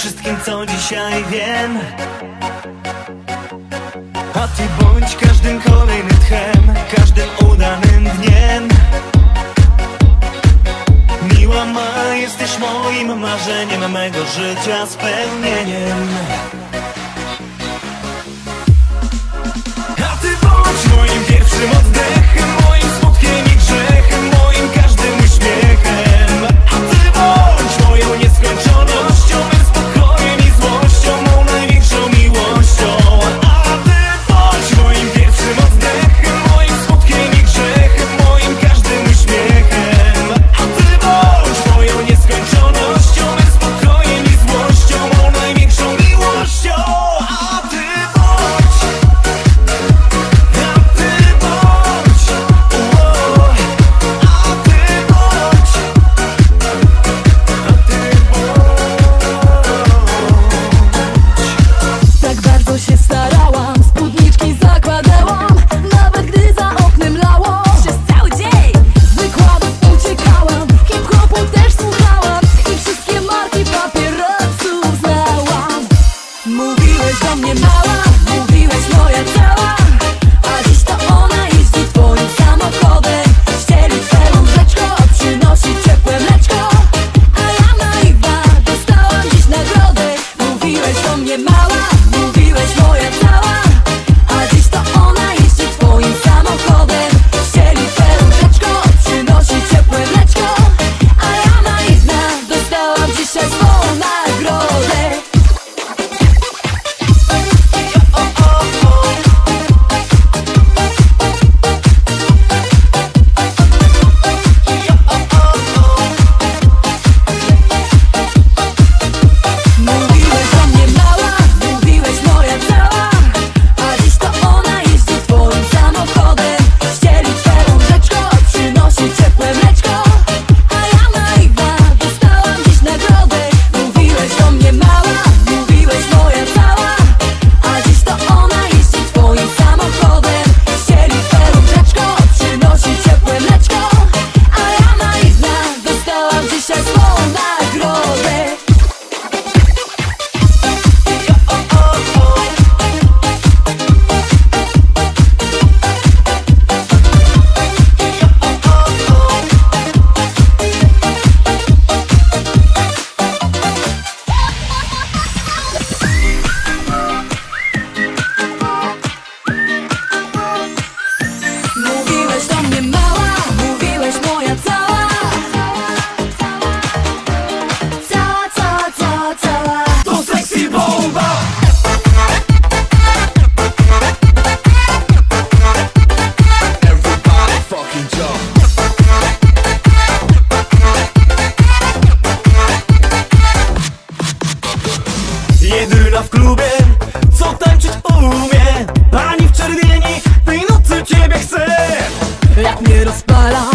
wszystkim, co dzisiaj wiem. A ty bądź każdym kolejnym tchem Każdym udanym dniem. Miła ma, jesteś moim marzeniem Mego życia spełnieniem. Jedyna w klubie, co tańczyć umie. Pani w czerwieni, tej nocy ciebie chcę. Jak mnie rozpala